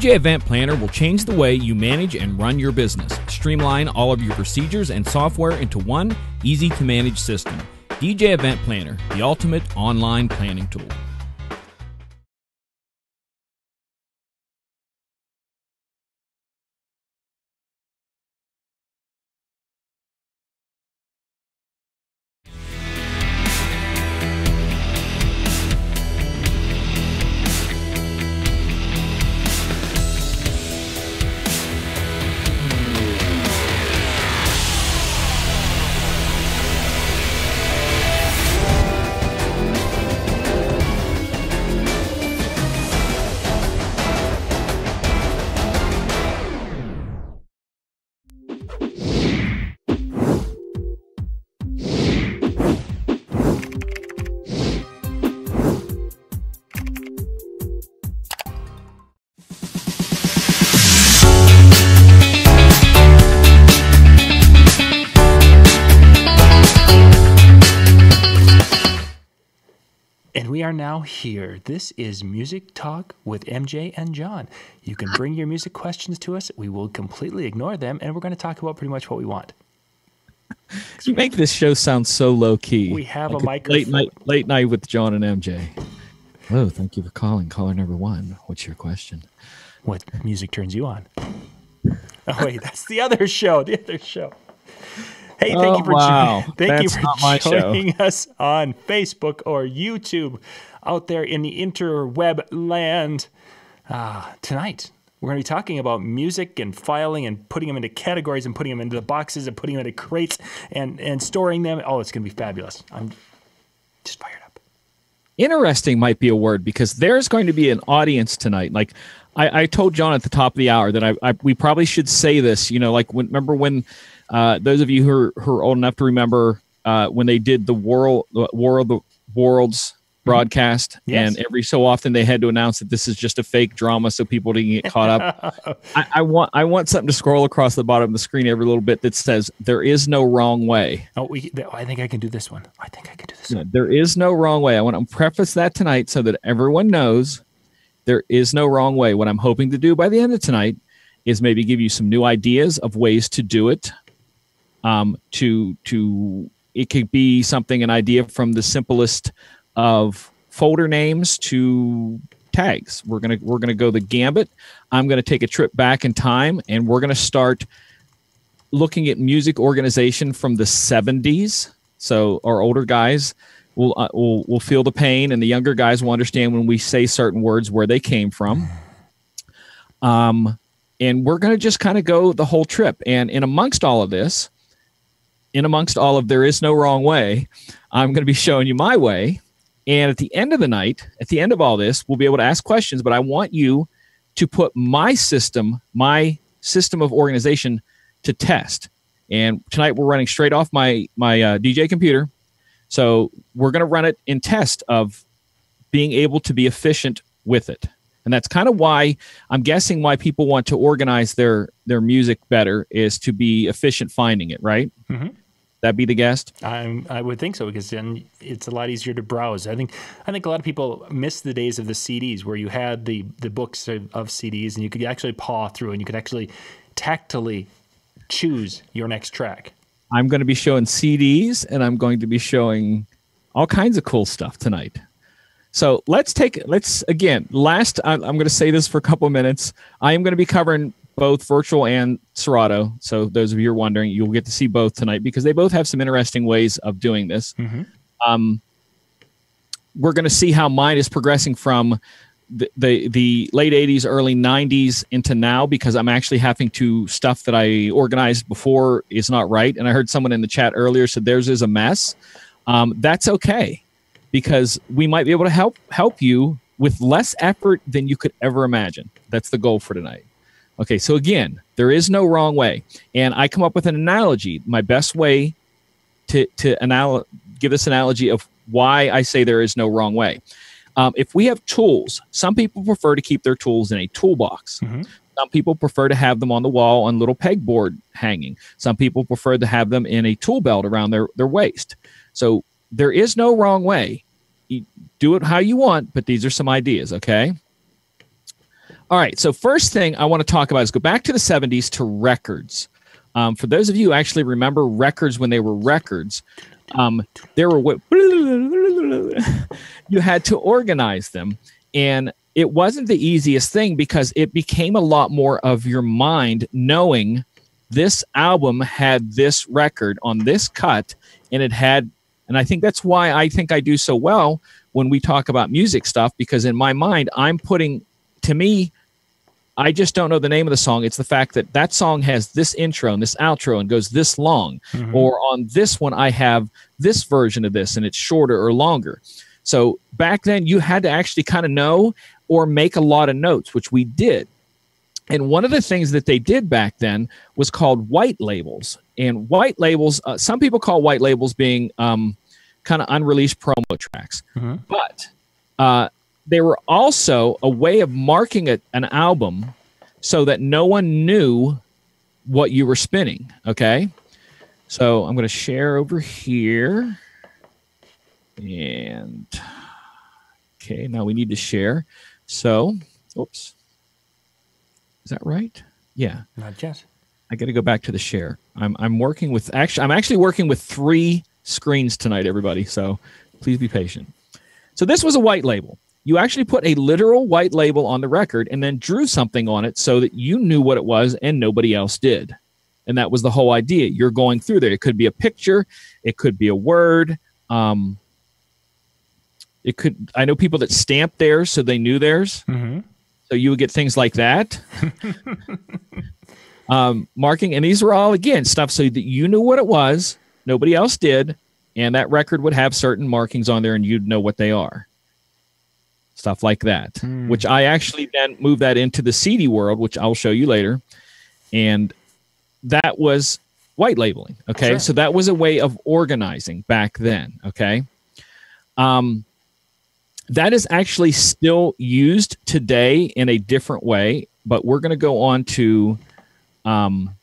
DJ Event Planner will change the way you manage and run your business. Streamline all of your procedures and software into one easy to manage system. DJ Event Planner, the ultimate online planning tool. Are now here. This is Music Talk with MJ and John. You can bring your music questions to us. We will completely ignore them, and we're going to talk about pretty much what we want. You make this show sound so low key. We have Like a it's microphone. Late night, late night with John and MJ. Hello, thank you for calling. Caller number one. What's your question? What music turns you on? Oh wait, that's the other show. The other show. Hey, thank Oh, you for wow. thank That's you for my show. joining us on Facebook or YouTube, out there in the interweb land. Ah, tonight we're going to be talking about music and filing and putting them into categories and putting them into the boxes and putting them into crates and and storing them. Oh, it's going to be fabulous. I'm just fired up. interesting might be a word because there's going to be an audience tonight. Like I, I told John at the top of the hour that I, I we probably should say this. You know, like when, remember when uh, those of you who are, who are old enough to remember uh, when they did the world the War of the Worlds broadcast, Yes. and every so often they had to announce that this is just a fake drama so people didn't get caught up. I, I want I want something to scroll across the bottom of the screen every little bit that says there is no wrong way. Oh, we, I think I can do this one. I think I can do this one. there is no wrong way. I want to preface that tonight so that everyone knows there is no wrong way. What I'm hoping to do by the end of tonight is maybe give you some new ideas of ways to do it. Um, to to it could be something an idea from the simplest of folder names to tags. We're gonna we're gonna go the gambit. I'm gonna take a trip back in time and we're gonna start looking at music organization from the 70s. So our older guys will uh, will will feel the pain, and the younger guys will understand when we say certain words where they came from. Um, and we're to just kind of go the whole trip. And in amongst all of this, in amongst all of there is no wrong way, I'm going to be showing you my way. And at the end of the night, at the end of all this, we'll be able to ask questions. But I want you to put my system, my system of organization, to test. And tonight we're running straight off my my uh, DJ computer, so we're going to run it in test of being able to be efficient with it. And that's kind of why I'm guessing why people want to organize their their music better is to be efficient finding it, right? Mhm. That be the guest. I'm, I would think so because then it's a lot easier to browse. I think I think a lot of people miss the days of the CDs where you had the the books of, of CDs and you could actually paw through and you could actually tactily choose your next track. I'm going to be showing CDs and I'm going to be showing all kinds of cool stuff tonight. So let's take let's again. Last, I'm, I'm going to say this for a couple of minutes. I am going to be covering both virtual and Serato. So those of you who are wondering, you'll get to see both tonight because they both have some interesting ways of doing this. Mhm. Um, we're going to see how mine is progressing from the, the the late 80s early 90s into now because i'm actually having to stuff that i organized before is not right and i heard someone in the chat earlier said theirs is a mess um, that's okay because we might be able to help help you with less effort than you could ever imagine that's the goal for tonight okay so again there is no wrong way and i come up with an analogy my best way to to anal- give this analogy of why i say there is no wrong way um, if we have tools, some people prefer to keep their tools in a toolbox. Mhm. Some people prefer to have them on the wall on little pegboard hanging. Some people prefer to have them in a tool belt around their, their waist. So there is no wrong way. You do it how you want, but these are some ideas, okay? All right. So first thing I want to talk about is go back to the 70s to records. Um, for those of you who actually remember records when they were records, um, there were what you had to organize them, and it wasn't the easiest thing because it became a lot more of your mind knowing this album had this record on this cut, and it had, and I think that's why I think I do so well when we talk about music stuff because in my mind I'm putting to me I just don't know the name of the song. It's the fact that that song has this intro and this outro and goes this long. Mhm. Or on this one, I have this version of this and it's shorter or longer. So back then, you had to actually kind of know or make a lot of notes, which we did. And one of the things that they did back then was called white labels. And white labels, uh, some people call white labels being um, kind of unreleased promo tracks Mhm. but uh, they were also a way of marking a, an album so that no one knew what you were spinning. Okay. So I'm going to share over here. And okay, now we need to share. So, oops. Is that right? Yeah. Not yet. I got to go back to the share. I'm I'm working with actually I'm actually working with three screens tonight, everybody. So please be patient. So this was a white label. You actually put a literal white label on the record and then drew something on it so that you knew what it was and nobody else did. And that was the whole idea. You're going through there. It could be a picture, it could be a word. Um, it could. I know people that stamped theirs so they knew theirs. Mm-hmm. So you would get things like that. um, marking, and these were all again stuff so that you knew what it was, nobody else did, and that record would have certain markings on there, and you'd know what they are. Stuff like that, Hmm. which I actually then moved that into the CD world, which I'll show you later, and that was white labeling. Okay, Sure. so that was a way of organizing back then. Okay. Um, that is actually still used today in a different way, but we're going to go on to um,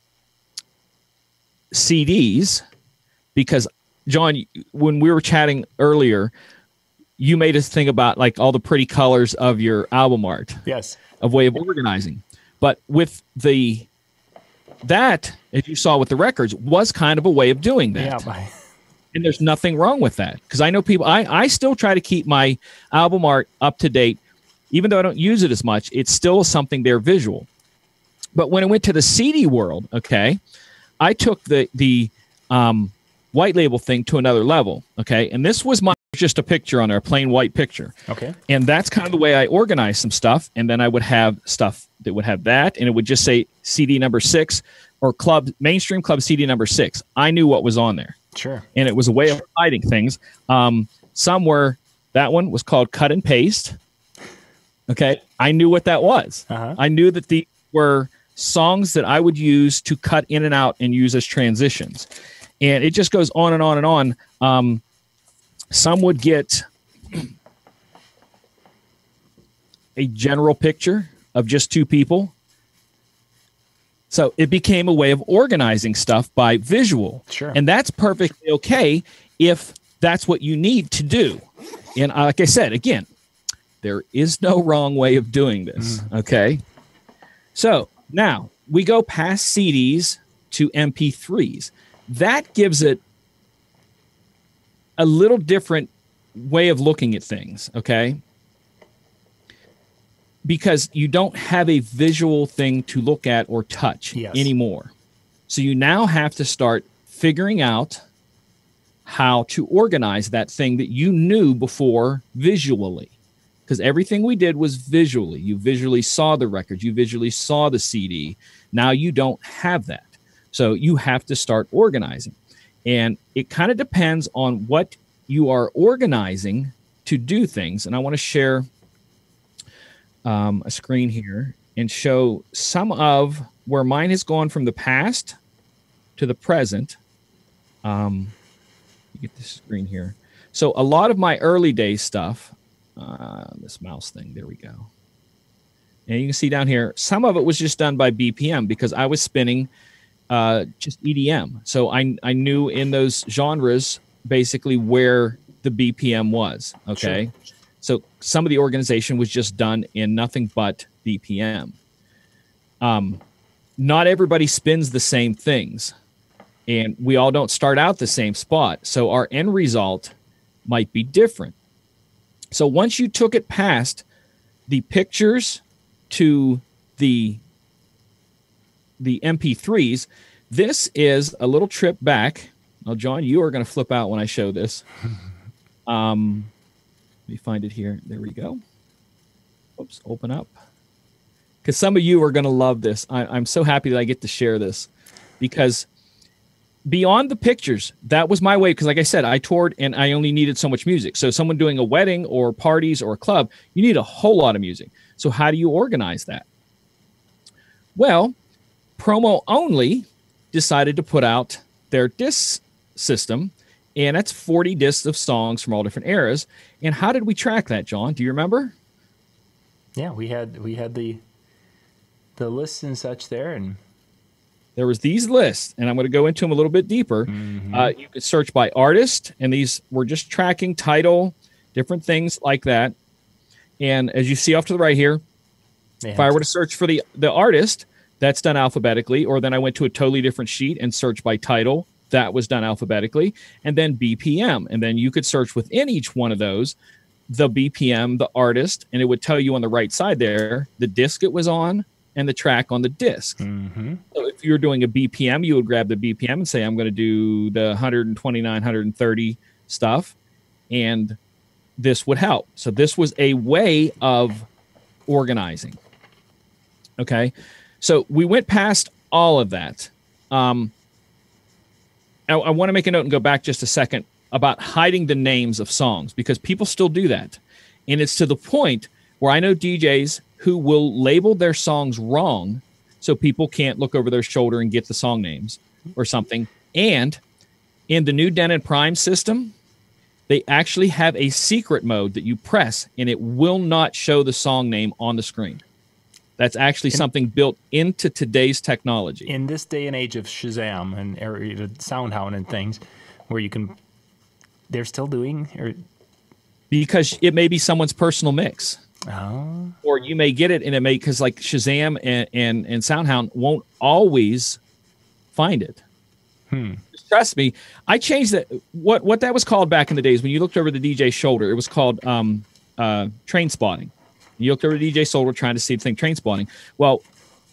CDs because, John, when we were chatting earlier, you made us think about like all the pretty colors of your album art Yes. of way of organizing. But with the that, as you saw with the records, was kind of a way of doing that Yeah. and there's nothing wrong with that because i know people I, I still try to keep my album art up to date even though i don't use it as much it's still something there visual but when i went to the cd world okay i took the the um, white label thing to another level okay and this was my just a picture on there a plain white picture Okay. and that's kind of the way I organized some stuff. And then I would have stuff that would have that, and it would just say CD number six or club mainstream club CD number six. I knew what was on there, Sure. and it was a way of hiding things. Um, some were that one was called cut and paste. Okay, I knew what that was. Uh-huh. I knew that these were songs that I would use to cut in and out and use as transitions. And it just goes on and on and on. Um, some would get a general picture of just two people. So it became a way of organizing stuff by visual. Sure. And that's perfectly okay if that's what you need to do. And uh, like I said, again, there is no wrong way of doing this. Okay. So now we go past CDs to MP3s. That gives it a little different way of looking at things. Okay. Because you don't have a visual thing to look at or touch Yes. anymore. So you now have to start figuring out how to organize that thing that you knew before visually. Because everything we did was visually. You visually saw the record, you visually saw the CD. Now you don't have that. So you have to start organizing. And it kind of depends on what you are organizing to do things. And I want to share um, a screen here and show some of where mine has gone from the past to the present. Um, get this screen here. So a lot of my early day stuff, uh, this mouse thing, there we go. And you can see down here, some of it was just done by BPM because I was spinning uh, just EDM. So I, I knew in those genres basically where the BPM was. Okay. So some of the organization was just done in nothing but BPM. Um, not everybody spins the same things, and we all don't start out the same spot. So our end result might be different. So once you took it past the pictures to the the MP3s, this is a little trip back. Now, John, you are going to flip out when I show this. Um, let me find it here. There we go. Oops, open up. Because some of you are going to love this. I, I'm so happy that I get to share this because beyond the pictures, that was my way. Because, like I said, I toured and I only needed so much music. So, someone doing a wedding or parties or a club, you need a whole lot of music. So, how do you organize that? Well, Promo Only decided to put out their disc system, and that's 40 discs of songs from all different eras. And how did we track that, John? Do you remember? Yeah, we had we had the the lists and such there, and there was these lists, and I'm going to go into them a little bit deeper. Mm-hmm. Uh, you could search by artist, and these were just tracking title, different things like that. And as you see off to the right here, if I were to search for the the artist, that's done alphabetically, or then I went to a totally different sheet and searched by title. That was done alphabetically, and then BPM, and then you could search within each one of those the BPM, the artist, and it would tell you on the right side there the disc it was on and the track on the disk mm-hmm. So if you're doing a BPM, you would grab the BPM and say, I'm going to do the 129, 130 stuff. And this would help. So this was a way of organizing. Okay. So we went past all of that. Um, I, I want to make a note and go back just a second about hiding the names of songs because people still do that. And it's to the point where I know DJs who will label their songs wrong so people can't look over their shoulder and get the song names or something. And in the new Denon Prime system, they actually have a secret mode that you press and it will not show the song name on the screen. That's actually in, something built into today's technology. In this day and age of Shazam and SoundHound and things, where you can, they're still doing or because it may be someone's personal mix. Oh. Or you may get it and it may because like Shazam and, and and SoundHound won't always find it. Hmm. Trust me, I changed that. What what that was called back in the days when you looked over the DJ's shoulder, it was called um, uh, train spotting. You looked over DJ shoulder trying to see the thing train spotting. Well,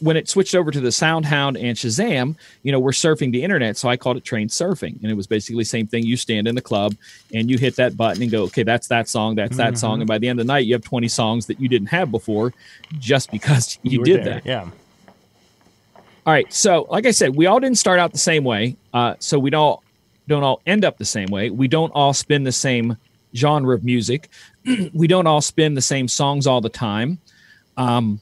when it switched over to the SoundHound and Shazam, you know, we're surfing the internet, so I called it train surfing, and it was basically the same thing. You stand in the club and you hit that button and go, okay, that's that song, that's that mm-hmm. song, and by the end of the night, you have 20 songs that you didn't have before, just because you, you did there. that. Yeah. All right. So, like I said, we all didn't start out the same way, uh, so we don't don't all end up the same way. We don't all spin the same genre of music. we don't all spin the same songs all the time. Um,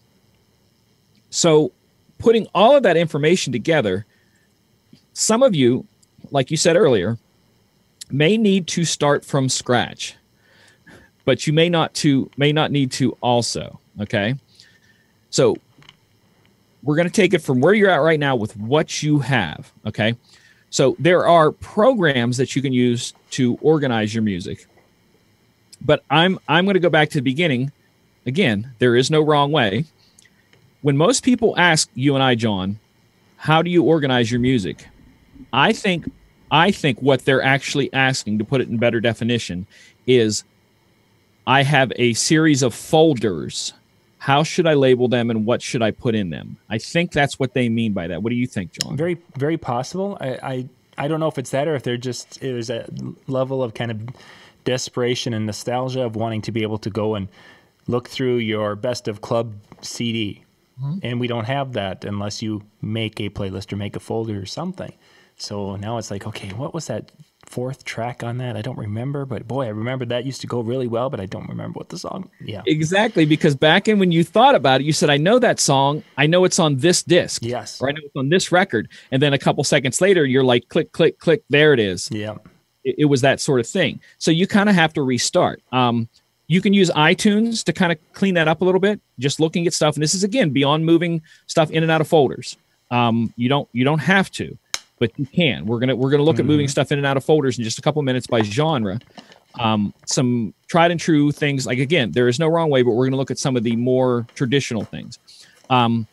so, putting all of that information together, some of you, like you said earlier, may need to start from scratch, but you may not to may not need to also. Okay, so we're going to take it from where you're at right now with what you have. Okay, so there are programs that you can use to organize your music, but I'm I'm going to go back to the beginning. Again, there is no wrong way when most people ask you and I, John, how do you organize your music? I think I think what they're actually asking, to put it in better definition, is I have a series of folders. How should I label them and what should I put in them? I think that's what they mean by that. What do you think, John? Very, very possible. I, I, I don't know if it's that or if they're just there's a level of kind of desperation and nostalgia of wanting to be able to go and look through your best of club CD Mm-hmm. And we don't have that unless you make a playlist or make a folder or something. So now it's like, okay, what was that fourth track on that? I don't remember, but boy, I remember that used to go really well, but I don't remember what the song. Yeah. Exactly. Because back in when you thought about it, you said, I know that song. I know it's on this disc. Yes. Or I know it's on this record. And then a couple seconds later, you're like, click, click, click. There it is. Yeah. It, it was that sort of thing. So you kind of have to restart. Um, you can use iTunes to kind of clean that up a little bit, just looking at stuff. And this is again beyond moving stuff in and out of folders. Um, you don't you don't have to, but you can. We're gonna we're gonna look mm-hmm. at moving mm-hmm. stuff in and out of folders in just a couple minutes by genre. Um, some tried and true things like again, there is no wrong way, but we're going to look at some of the more traditional things. Um,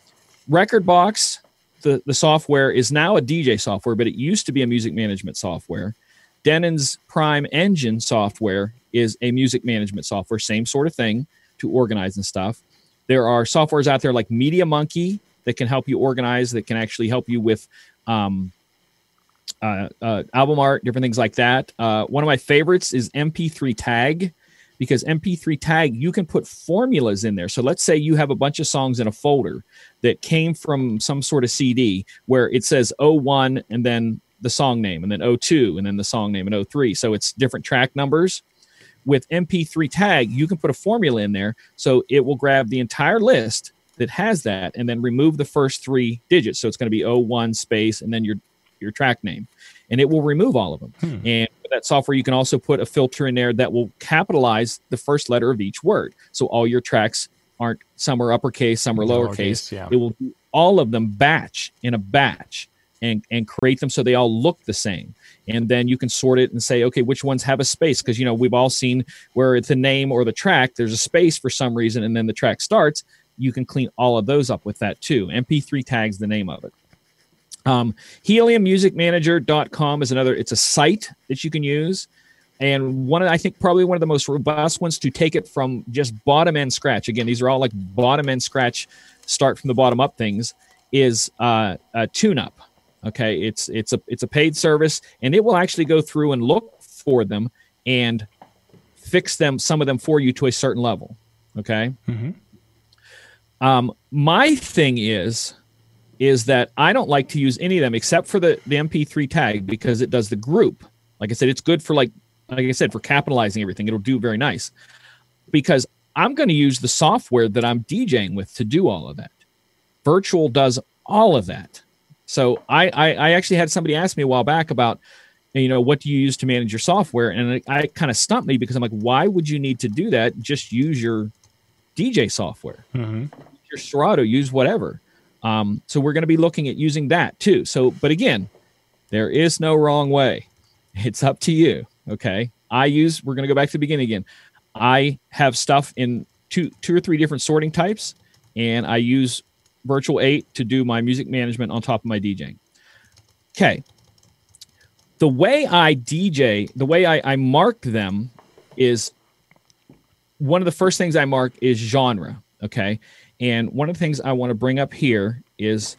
Rekordbox, the the software is now a DJ software, but it used to be a music management software. Denon Prime Engine software is a music management software, same sort of thing to organize and stuff. There are softwares out there like MediaMonkey that can help you organize, that can actually help you with um, uh, uh, album art, different things like that. Uh, one of my favorites is MP3 Tag because MP3 Tag, you can put formulas in there. So let's say you have a bunch of songs in a folder that came from some sort of CD where it says 01 and then the song name, and then 02 and then the song name and 03. So it's different track numbers. With MP3 Tag, you can put a formula in there. So it will grab the entire list that has that and then remove the first three digits. So it's going to be 01 space and then your your track name, and it will remove all of them. Hmm. And with that software, you can also put a filter in there that will capitalize the first letter of each word. So all your tracks aren't some are uppercase, some are lowercase. lowercase yeah. It will do all of them batch in a batch and and create them so they all look the same and then you can sort it and say okay which ones have a space because you know we've all seen where it's the name or the track there's a space for some reason and then the track starts you can clean all of those up with that too mp3 tags the name of it um, heliummusicmanager.com is another, it's a site that you can use. And one of, I think probably one of the most robust ones to take it from just bottom end scratch. Again, these are all like bottom end scratch, start from the bottom up things is uh, a TuneUp. Okay. It's, it's a, it's a paid service and it will actually go through and look for them and fix them, some of them for you to a certain level. Okay. Mm-hmm. Um, my thing is, is that I don't like to use any of them except for the, the MP3 tag because it does the group. Like I said, it's good for like like I said for capitalizing everything. It'll do very nice because I'm going to use the software that I'm DJing with to do all of that. Virtual does all of that. So I, I, I actually had somebody ask me a while back about you know what do you use to manage your software and it, I kind of stumped me because I'm like why would you need to do that? Just use your DJ software. Mm-hmm. Your Serato, use whatever. Um, so we're going to be looking at using that too. So, but again, there is no wrong way. It's up to you. Okay. I use, we're going to go back to the beginning again. I have stuff in two, two or three different sorting types, and I use Virtual 8 to do my music management on top of my DJing. Okay. The way I DJ, the way I, I mark them is one of the first things I mark is genre. Okay. And one of the things I want to bring up here is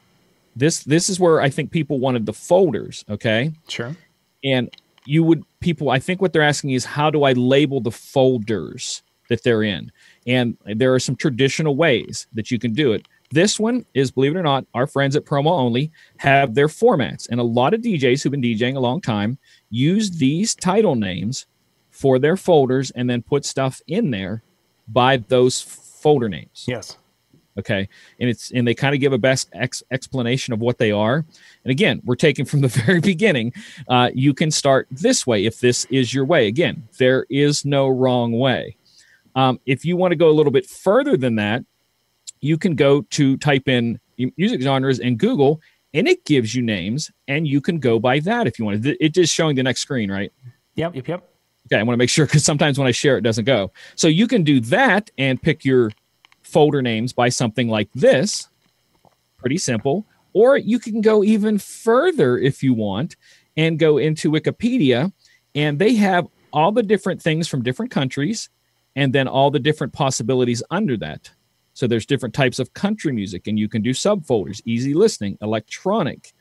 this this is where I think people wanted the folders, okay? Sure. And you would people I think what they're asking is how do I label the folders that they're in? And there are some traditional ways that you can do it. This one is, believe it or not, our friends at Promo Only have their formats. And a lot of DJs who've been DJing a long time use these title names for their folders and then put stuff in there by those folder names. Yes. Okay, and it's and they kind of give a best ex- explanation of what they are. And again, we're taking from the very beginning. Uh, you can start this way if this is your way. Again, there is no wrong way. Um, if you want to go a little bit further than that, you can go to type in music genres in Google, and it gives you names, and you can go by that if you want. It is showing the next screen, right? Yep, yep, yep. Okay, I want to make sure because sometimes when I share it doesn't go. So you can do that and pick your folder names by something like this. Pretty simple. Or you can go even further if you want and go into Wikipedia, and they have all the different things from different countries and then all the different possibilities under that. So there's different types of country music, and you can do subfolders, easy listening, electronic,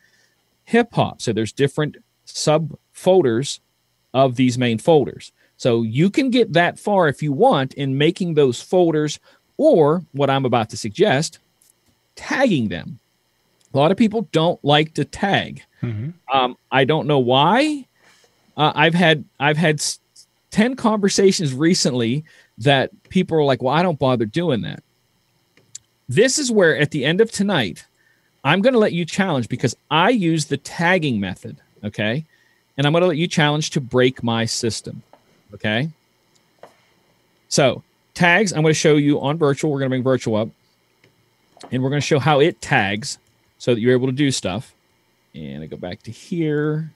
hip hop. So there's different subfolders of these main folders. So you can get that far if you want in making those folders or what I'm about to suggest, tagging them. A lot of people don't like to tag. Mm-hmm. Um, I don't know why. Uh, I've had I've had ten conversations recently that people are like, "Well, I don't bother doing that." This is where, at the end of tonight, I'm going to let you challenge because I use the tagging method. Okay, and I'm going to let you challenge to break my system. Okay. So tags, I'm going to show you on virtual. We're going to bring virtual up. And we're going to show how it tags so that you're able to do stuff. And I go back to here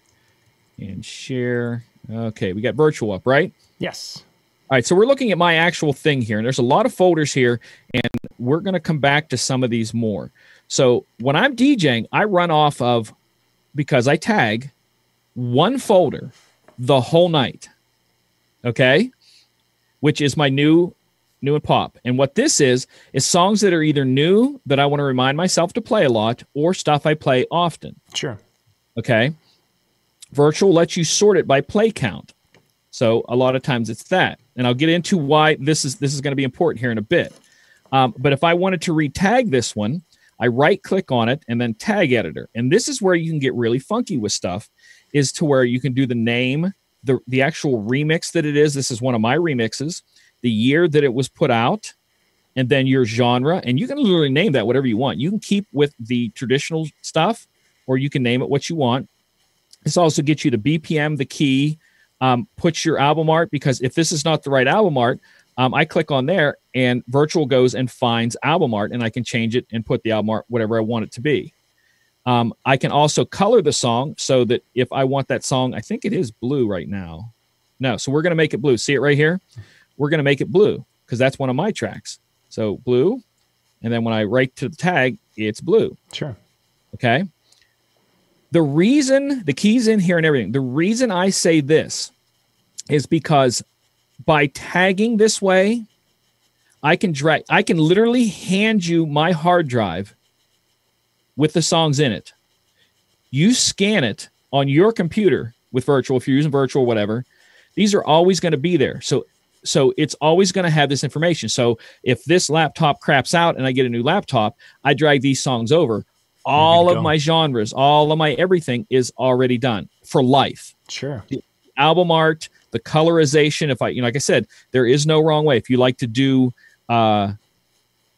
and share. Okay, we got virtual up, right? Yes. All right, so we're looking at my actual thing here, and there's a lot of folders here, and we're going to come back to some of these more. So when I'm DJing, I run off of because I tag one folder the whole night. Okay, which is my new new and pop. And what this is is songs that are either new that I want to remind myself to play a lot, or stuff I play often. Sure. Okay. Virtual lets you sort it by play count. So a lot of times it's that, and I'll get into why this is this is going to be important here in a bit. Um, but if I wanted to retag this one, I right click on it and then tag editor, and this is where you can get really funky with stuff. Is to where you can do the name, the the actual remix that it is. This is one of my remixes, the year that it was put out, and then your genre, and you can literally name that whatever you want. You can keep with the traditional stuff, or you can name it what you want. This also gets you the BPM, the key, um, puts your album art because if this is not the right album art, um, I click on there and virtual goes and finds album art and I can change it and put the album art whatever I want it to be. Um, I can also color the song so that if I want that song, I think it is blue right now. No, so we're going to make it blue. See it right here? We're going to make it blue because that's one of my tracks. So blue. And then when I write to the tag, it's blue. Sure. Okay. The reason the keys in here and everything, the reason I say this is because by tagging this way, I can drag, I can literally hand you my hard drive with the songs in it. You scan it on your computer with virtual, if you're using virtual, whatever. These are always going to be there. So, so it's always going to have this information. So if this laptop craps out and I get a new laptop, I drag these songs over. All of go. my genres, all of my everything is already done for life Sure. Album art, the colorization. If I, you know, like I said, there is no wrong way. If you like to do, uh,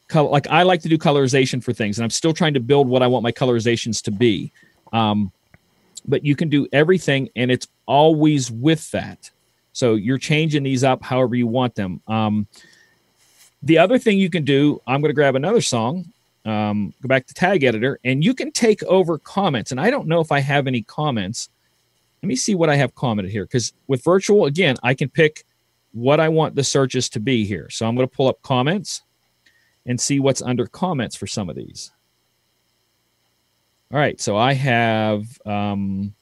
color, like I like to do colorization for things, and I'm still trying to build what I want my colorizations to be. Um, but you can do everything, and it's always with that. So you're changing these up however you want them. Um, the other thing you can do, I'm going to grab another song, um, go back to tag editor, and you can take over comments. And I don't know if I have any comments. Let me see what I have commented here because with virtual, again, I can pick what I want the searches to be here. So I'm going to pull up comments and see what's under comments for some of these. All right, so I have um,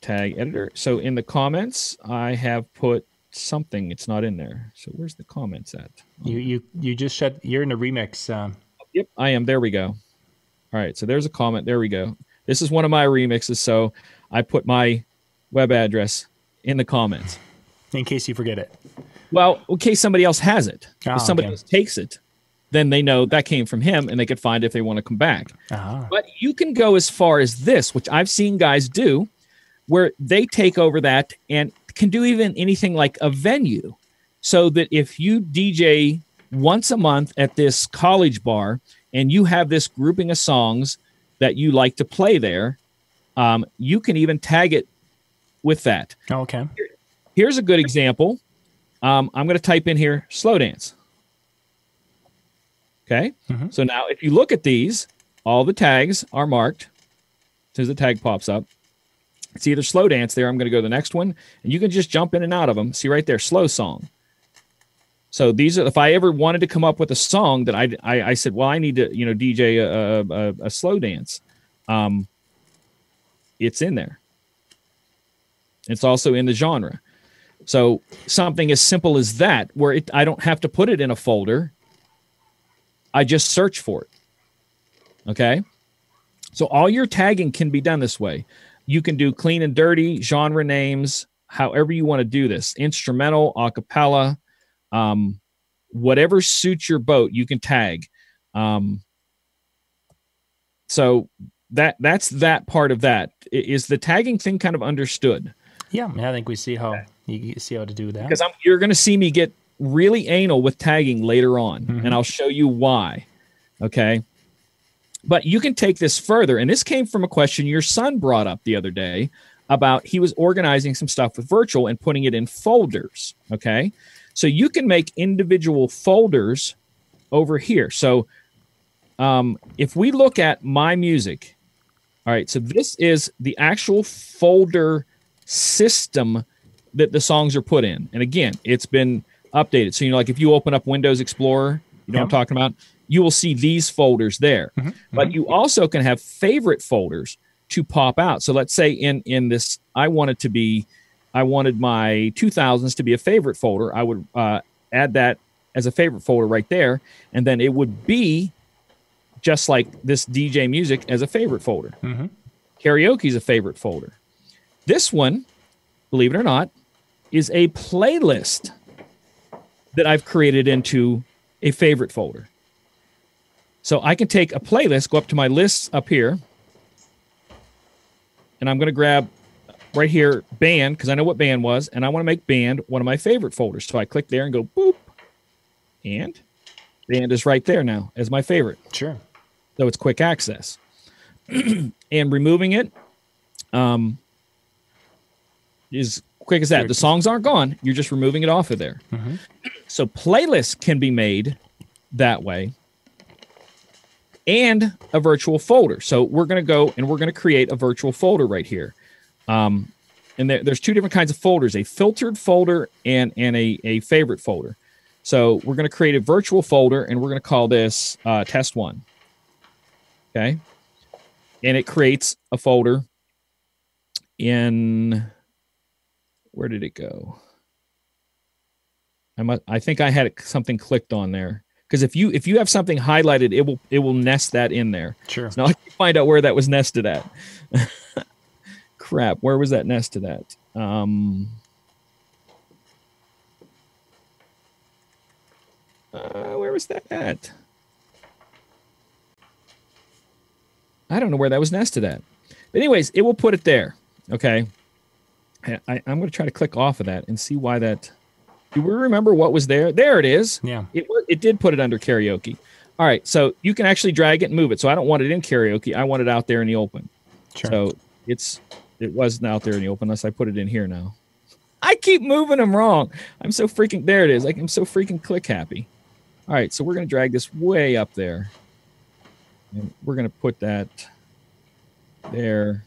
tag editor. So in the comments, I have put something. It's not in there. So where's the comments at? You you you just shut. You're in a remix. Um, Yep, I am. There we go. All right, so there's a comment. There we go. This is one of my remixes, so I put my web address in the comments. in case you forget it. Well, in case somebody else has it, Oh, if somebody okay. else takes it, then they know that came from him, and they could find it if they want to come back. Ah. But you can go as far as this, which I've seen guys do, where they take over that and can do even anything like a venue. So that if you DJ once a month at this college bar and you have this grouping of songs that you like to play there, um, you can even tag it with that. Oh, okay. Here's a good example. Um, I'm going to type in here slow dance. Okay. Mhm. So now if you look at these, all the tags are marked. As soon as the tag pops up, it's either slow dance there. I'm going to go to the next one, and you can just jump in and out of them. See right there, slow song. So these are if I ever wanted to come up with a song that I I, I said, well, I need to you know DJ a, a, a slow dance. Um, it's in there. It's also in the genre. So something as simple as that, where it, I don't have to put it in a folder. I just search for it. Okay. So all your tagging can be done this way. You can do clean and dirty, genre names, however you want to do this, instrumental, a cappella, um, whatever suits your boat, you can tag. Um, so that that's that part of that. Is the tagging thing kind of understood? Yeah, I think we see how you see how to do that. because I'm, you're going to see me get really anal with tagging later on, Mhm. and I'll show you why. Okay. But you can take this further. And this came from a question your son brought up the other day about he was organizing some stuff with virtual and putting it in folders. Okay. So you can make individual folders over here. So um, if we look at my music, all right, so this is the actual folder system that the songs are put in. And again, it's been updated. So you know, like if you open up Windows Explorer, you know what I'm talking about. You will see these folders there, Mm-hmm. but you also can have favorite folders to pop out. So let's say in in this, I want it to be, I wanted my 2000s to be a favorite folder. I would uh, add that as a favorite folder right there, and then it would be just like this DJ music as a favorite folder. Mhm. Karaoke is a favorite folder. This one, believe it or not, is a playlist that I've created into a favorite folder. So I can take a playlist, go up to my lists up here, and I'm going to grab right here band because I know what band was, and I want to make band one of my favorite folders. So I click there and go boop, and band is right there now as my favorite Sure. so it's quick access. and removing it um, is quick as that. The songs aren't gone; you're just removing it off of there. So playlists can be made that way, and a virtual folder. So we're going to go and we're going to create a virtual folder right here. Um, and there, there's two different kinds of folders: a filtered folder and and a a favorite folder. So we're going to create a virtual folder, and we're going to call this uh, test one. Okay. And it creates a folder in where did it go? I must I think I had something clicked on there. Because if you if you have something highlighted, it will it will nest that in there. Sure. So now I can find out where that was nested at. Crap, where was that nested at? Um uh, where was that at? I don't know where that was nested at. But anyways, it will put it there. Okay. I, I, I'm going to try to click off of that and see why that. Do we remember what was there? There it is. Yeah. It it did put it under karaoke. All right, so you can actually drag it and move it. So I don't want it in karaoke. I want it out there in the open. Sure. So it's it wasn't out there in the open unless I put it in here now. I keep moving them wrong. I'm so freaking there it is. Like I'm so freaking click happy. All right, so we're gonna drag this way up there. And we're gonna put that there.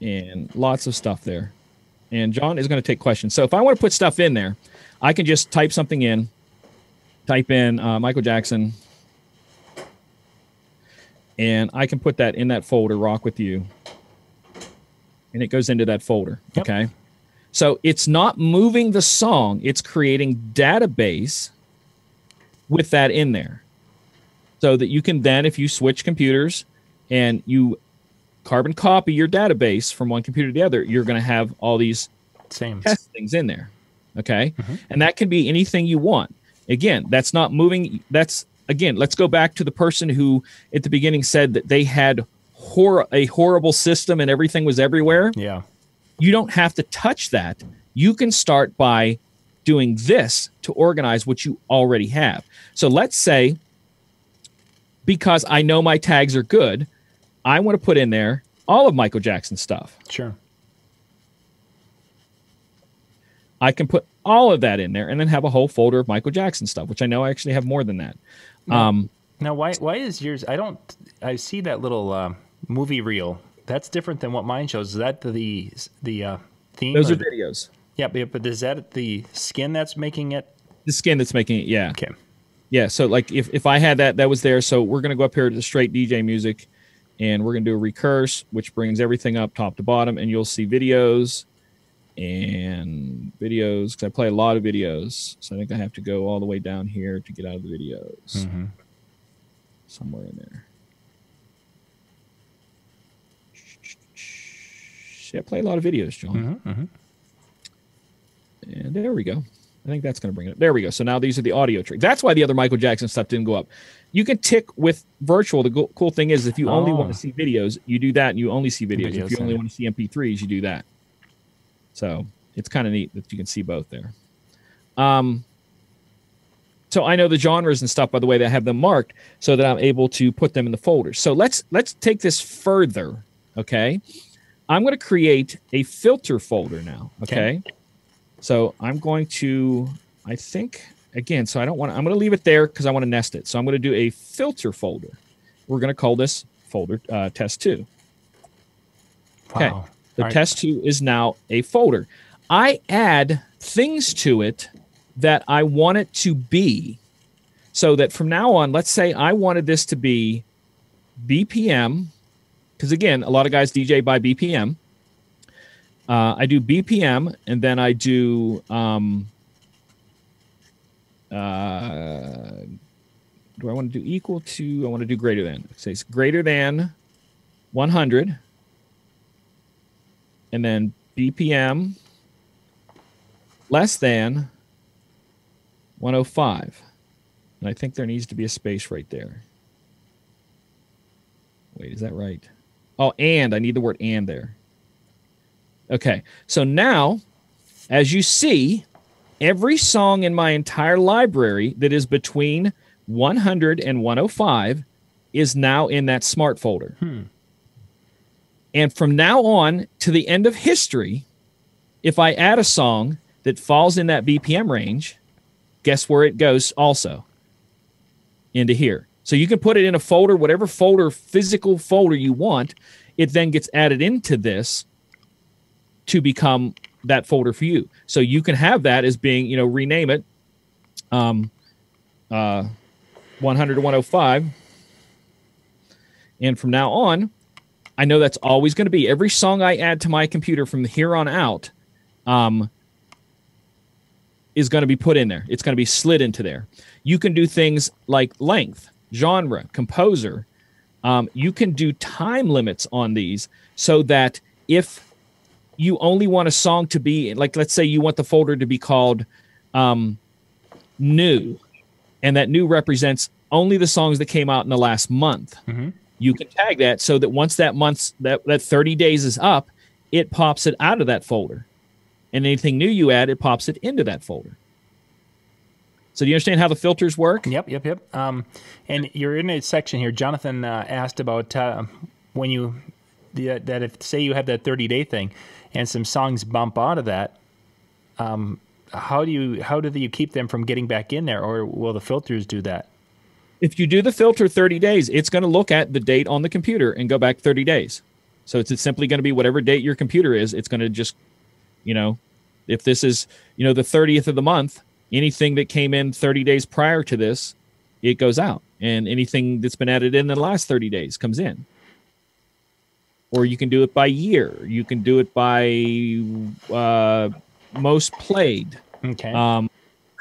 And lots of stuff there. And John is gonna take questions. So if I want to put stuff in there, I can just type something in, type in uh, Michael Jackson, and I can put that in that folder, Rock with You, and it goes into that folder. Yep. Okay. So it's not moving the song, it's creating database with that in there. So that you can then, if you switch computers and you carbon copy your database from one computer to the other, you're going to have all these Same. things in there. Okay. Mm-hmm. And that can be anything you want. Again, that's not moving. That's again, let's go back to the person who at the beginning said that they had hor- a horrible system and everything was everywhere. Yeah. You don't have to touch that. You can start by doing this to organize what you already have. So let's say, because I know my tags are good, I want to put in there all of Michael Jackson's stuff. Sure. I can put all of that in there and then have a whole folder of Michael Jackson stuff, which I know I actually have more than that. Um, Now, why why is yours? I don't. I see that little uh, movie reel. That's different than what mine shows. Is that the the uh, theme? those or are the- videos. yeah, but, but is that the skin that's making it? The skin that's making it, yeah, Okay. yeah. So like if if I had that, that was there. So we're gonna go up here to the straight DJ music, and we're gonna do a recurse, which brings everything up top to bottom, and you'll see videos and videos because I play a lot of videos. So I think I have to go all the way down here to get out of the videos. hmm somewhere in there. See, I play a lot of videos, John. hmm hmm And there we go. I think that's going to bring it. Up. There we go. So now these are the audio tracks. That's why the other Michael Jackson stuff didn't go up. You can tick with virtual. The go- cool thing is, if you only Oh. want to see videos, you do that, and you only see videos. Videos, if you only okay. want to see MP3s, you do that. So it's kind of neat that you can see both there. Um, so I know the genres and stuff by the way that I have them marked, so that I'm able to put them in the folders. So let's let's take this further. Okay, I'm going to create a filter folder now. Okay. okay? So I'm going to, I think, again, so I don't want to, I'm going to leave it there because I want to nest it. So I'm going to do a filter folder. We're going to call this folder uh, test two. Okay. The right. test two is now a folder. I add things to it that I want it to be. So that from now on, let's say I wanted this to be BPM, because again, a lot of guys DJ by BPM. Uh, I do BPM and then I do um, uh, do I want to do equal to? I want to do greater than. Say it's greater than 100, and then BPM less than 105. And I think there needs to be a space right there. Wait, is that right? Oh, and I need the word and there. Okay, so now, as you see, every song in my entire library that is between 100 and 105 is now in that smart folder. Hmm. And from now on to the end of history, if I add a song that falls in that BPM range, guess where it goes also? Into here. So you can put it in a folder, whatever folder, physical folder you want. It then gets added into this to become that folder for you. So you can have that as being, you know, rename it um, uh, 100 to 105. And from now on, I know that's always going to be every song I add to my computer from here on out um, is going to be put in there. It's going to be slid into there. You can do things like length, genre, composer. Um, you can do time limits on these so that if you only want a song to be like, let's say you want the folder to be called um, new, and that new represents only the songs that came out in the last month. You can tag that so that once that month's that, that 30 days is up, it pops it out of that folder. And anything new you add, it pops it into that folder. So do you understand how the filters work? Yep, yep, yep. Um, and you're in a section here. Jonathan uh, asked about uh, when you the, that if say you have that 30 day thing, and some songs bump out of that. Um, how do you how do you keep them from getting back in there, or will the filters do that? If you do the filter 30 days, it's going to look at the date on the computer and go back 30 days. So it's, it's simply going to be whatever date your computer is. It's going to just, you know, if this is, you know, the 30th of the month, anything that came in 30 days prior to this, it goes out. And anything that's been added in the last 30 days comes in. Or you can do it by year. You can do it by uh, most played Okay. um,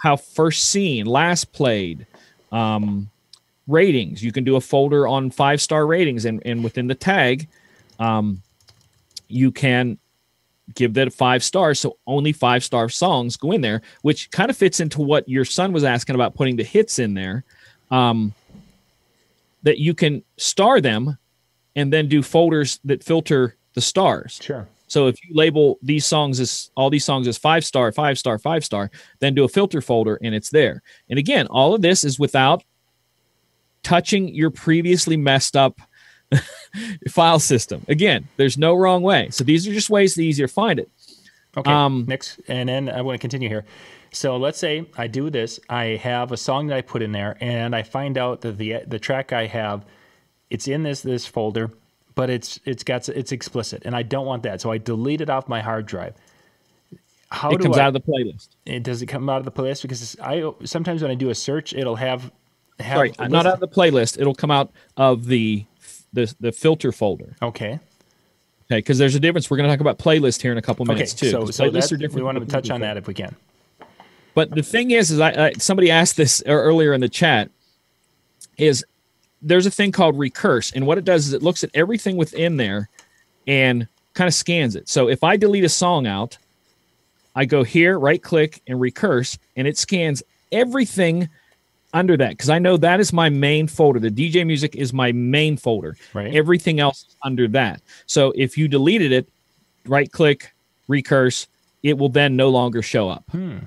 how first seen, last played, um, ratings. You can do a folder on five star ratings, and, and within the tag, um, you can give that five stars. So only five star songs go in there, which kind of fits into what your son was asking about putting the hits in there. Um, that you can star them and then do folders that filter the stars. sure. So if you label these songs as all these songs as five star, five star, five star, then do a filter folder and it's there. And again, all of this is without touching your previously messed up file system. Again, there's no wrong way. So these are just ways to easier find it. Okay. Um, next, and then I want to continue here. So let's say I do this. I have a song that I put in there, and I find out that the the track I have, it's in this this folder, but it's it's got it's explicit, and I don't want that. So I delete it off my hard drive. How It comes I, out of the playlist. it, does it come out of the playlist? Because I sometimes when I do a search, it'll have Sorry, not out of the playlist. It'll come out of the the, the filter folder. Okay. Okay, because there's a difference. We're going to talk about playlist here in a couple Okay. minutes too. So so playlists are different we want to touch on that if we can. But the thing is, is I, I somebody asked this earlier in the chat. Is there's a thing called recurse, and what it does is it looks at everything within there and kind of scans it. So if I delete a song out, I go here, right click, and recurse, and it scans everything under that because I know that is my main folder. The DJ music is my main folder. Right. Everything else is under that. So if you deleted it, right click, recurse, it will then no longer show up. Hmm.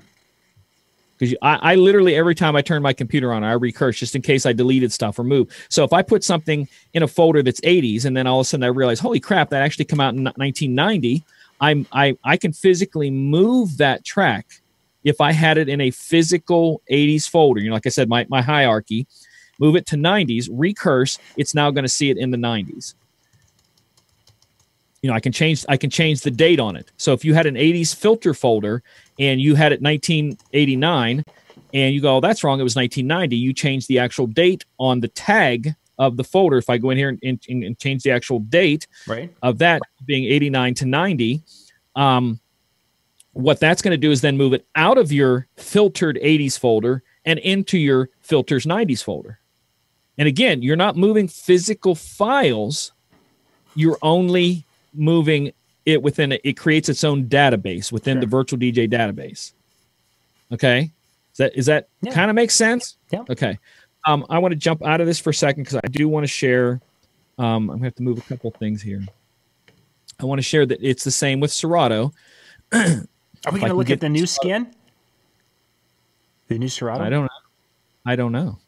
Because I, I literally every time I turn my computer on, I recurse just in case I deleted stuff or move. So if I put something in a folder that's 80s, and then all of a sudden I realize, holy crap, that actually come out in 1990, I'm I I can physically move that track if I had it in a physical 80s folder. You know, like I said, my my hierarchy, move it to 90s, recurse, it's now going to see it in the 90s. you know, I can change I can change the date on it. So if you had an 80s filter folder and you had it 1989 and you go, oh, that's wrong, it was 1990, you change the actual date on the tag of the folder. If I go in here and, and, and change the actual date right. of that being 89 to 90, um, what that's going to do is then move it out of your filtered 80s folder and into your filters 90s folder. And again, you're not moving physical files, you're only moving it within it creates its own database within sure. the virtual DJ database. Okay? Is that is that yeah. kind of makes sense? Yeah. Okay. Um, I want to jump out of this for a second because I do want to share. Um, I'm going to have to move a couple things here. I want to share that it's the same with Serato. Are we going to look at the new skin? The new Serato? I don't know. I don't know.